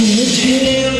Could you.